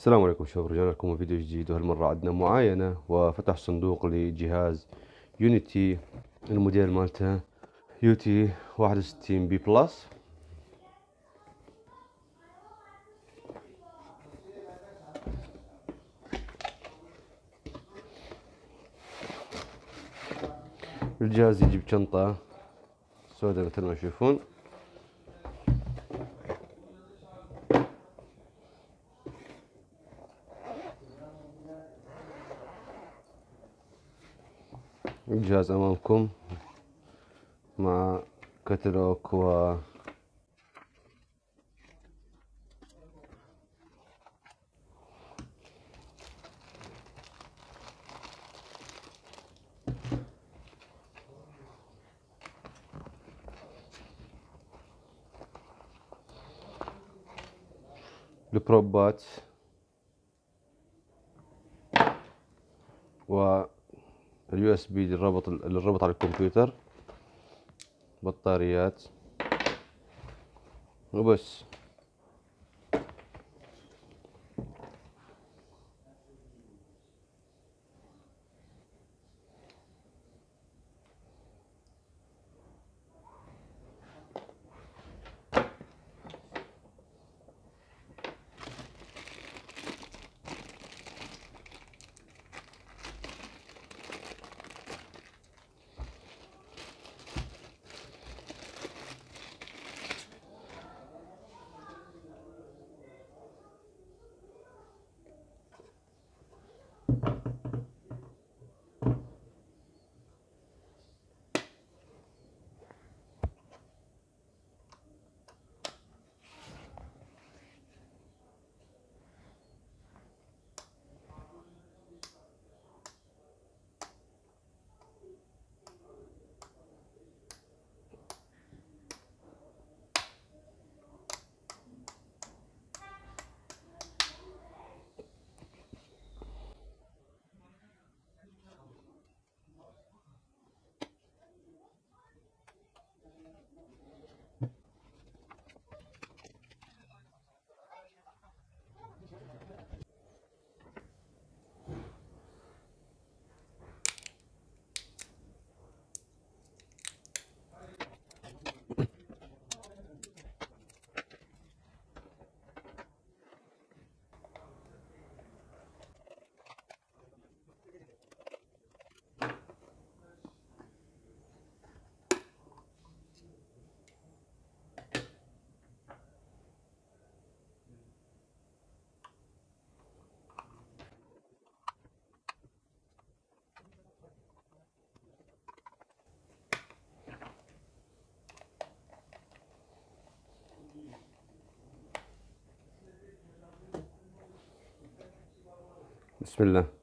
السلام عليكم شباب رجعنا لكم فيديو جديد. وهالمرة عندنا معاينة وفتح صندوق لجهاز Uni-T الموديل مالته UT 61 B Plus الجهاز يجي بشنطة سوداء مثل ما تشوفون. الجهاز أمامكم مع كتالوج و البروبات و ال USB للربط للربط على الكمبيوتر. بطاريات. وبس بسم الله.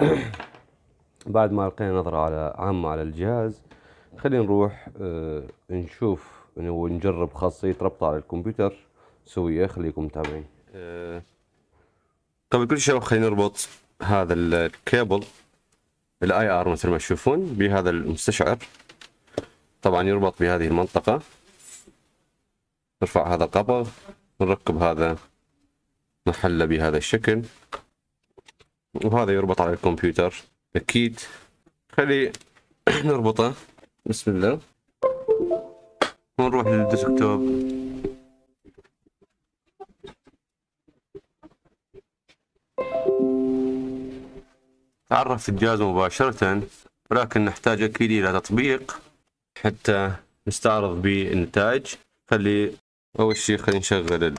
بعد ما لقينا نظرة على عامة على الجهاز خلينا نروح آه نشوف ونجرب خاصية ربطه على الكمبيوتر. سوية خليكم متابعين. آه قبل كل شيء خلينا نربط هذا ال cable ال IR مثل ما تشوفون بهذا المستشعر. طبعا يربط بهذه المنطقة. نرفع هذا القبغ نركب هذا محله بهذا الشكل. وهذا يربط على الكمبيوتر. أكيد. خلي نربطه. بسم الله. ونروح للديسكتوب. تعرف الجهاز مباشرة ولكن نحتاج أكيد إلى تطبيق حتى نستعرض به النتائج خلي أول شي خلينا نشغل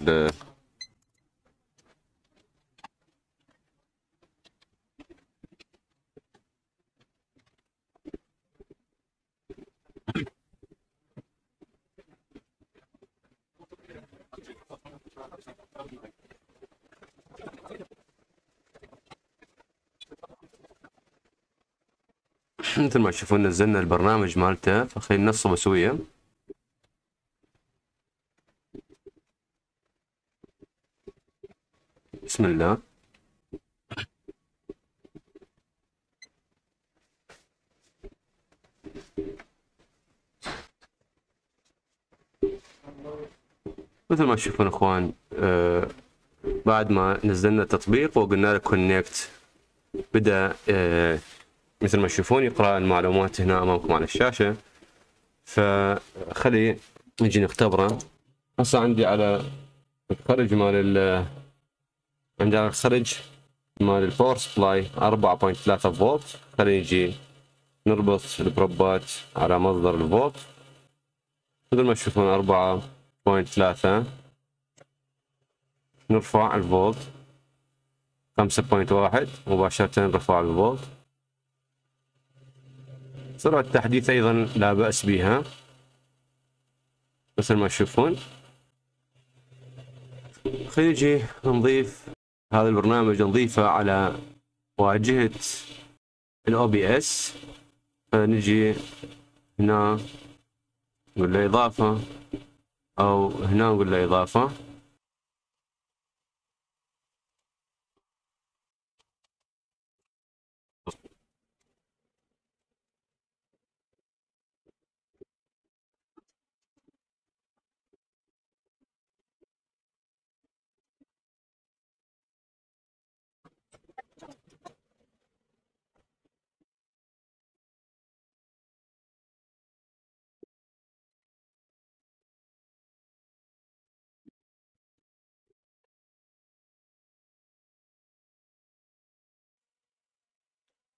مثل ما تشوفون نزلنا البرنامج مالته فخلينا ننصبه سويا بسم الله. مثل ما تشوفون أخوان آه بعد ما نزلنا التطبيق وقلنا له كونكت بدأ آه مثل ما تشوفون يقرأ المعلومات هنا أمامكم على الشاشة. فخلي نجي نختبره. هسه عندي على الخرج مال ال عندي على الخرج مال ال power supply 4.3 فولت. خلي نجي نربط البروبات على مصدر الفولت. مثل ما تشوفون 4.3 نرفع الفولت. 5.1 مباشرة نرفع الفولت. سرعة التحديث أيضا لا بأس بها. مثل ما تشوفون. خلينا نجي نضيف هذا البرنامج نضيفه على واجهة ال OBS فنجي هنا نقول له إضافة أو هنا نقول له إضافة.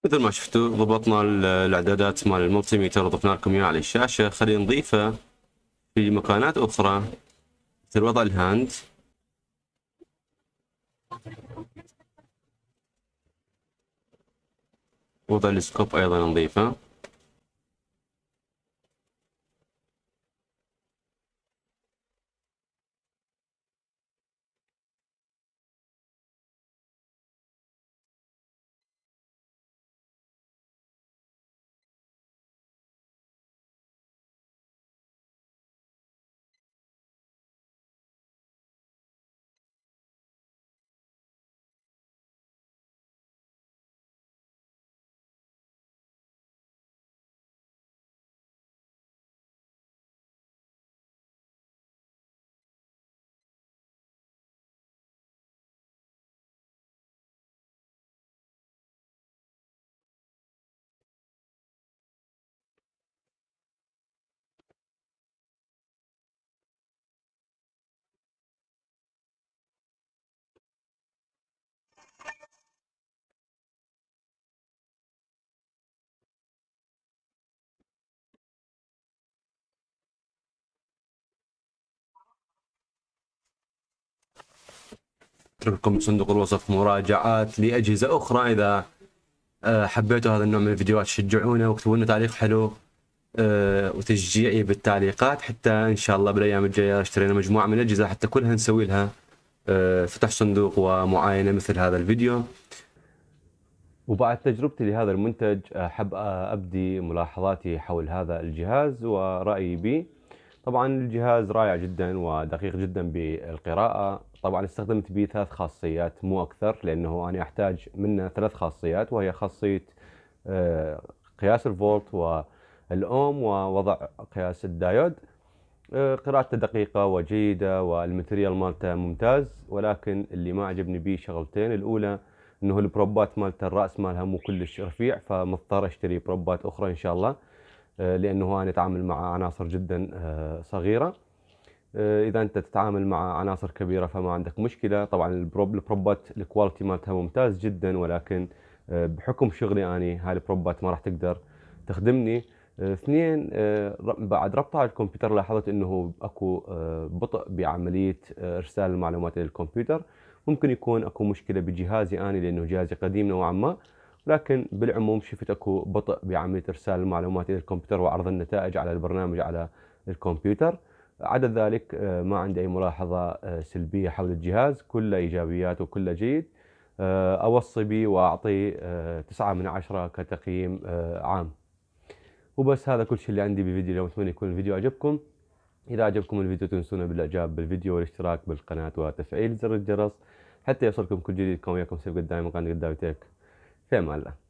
مثل ما شفتوا ضبطنا الأعدادات مال ال multimeter ضفنا لكم إياه على الشاشة. خلينا نضيفه في مكانات أخرى. مثل وضع ال hand. وضع ال scope أيضا نضيفه. اترك لكم صندوق الوصف مراجعات لأجهزة أخرى. إذا آه، حبيتوا هذا النوع من الفيديوهات شجعونا واكتبوا لنا تعليق حلو آه، وتشجيعي بالتعليقات حتى إن شاء الله بالأيام الجاية اشترينا مجموعة من الأجهزة حتى كلها نسوي لها آه، فتح صندوق ومعاينة مثل هذا الفيديو. وبعد تجربتي لهذا المنتج أحب أبدي ملاحظاتي حول هذا الجهاز ورأيي به. طبعا الجهاز رائع جدا ودقيق جدا بالقراءة. طبعا استخدمت به ثلاث خاصيات مو أكثر لأنه أنا أحتاج منه ثلاث خاصيات وهي خاصية آه، قياس الفولت والأوم ووضع قياس الدايود. آه، قراءته دقيقة وجيدة وال material مالته ممتاز ولكن اللي ما عجبني به شغلتين. الأولى إنه البروبات مالته الرأس مالها مو كلش رفيع فمضطر أشتري بروبات أخرى إن شاء الله آه، لأنه أنا أتعامل مع عناصر جدا صغيرة. إذا أنت تتعامل مع عناصر كبيرة فما عندك مشكلة. طبعا البروبات ال quality مالتها ممتاز جدا ولكن بحكم شغلي أني هاي البروبات ما راح تقدر تخدمني. اثنين بعد ربطها على الكمبيوتر لاحظت إنه أكو بطء بعملية إرسال المعلومات إلى الكمبيوتر. ممكن يكون أكو مشكلة بجهازي آني لأنه جهازي قديم نوعا ما. لكن بالعموم شفت أكو بطء بعملية إرسال المعلومات إلى الكمبيوتر وعرض النتائج على البرنامج على الكمبيوتر. عدا ذلك آه، ما عندي أي ملاحظة آه، سلبية حول الجهاز. كله إيجابيات وكله جيد. آه، أوصي به واعطيه تسعة من عشرة كتقييم عام. وبس هذا كل شيء اللي عندي بفيديو اليوم. أتمنى يكون الفيديو عجبكم إذا عجبكم الفيديو تنسونا بالإعجاب بالفيديو والاشتراك بالقناة وتفعيل زر الجرس. حتى يوصلكم كل جديد كم وياكم سيف قدامي مكان قدامي تك في أمان الله.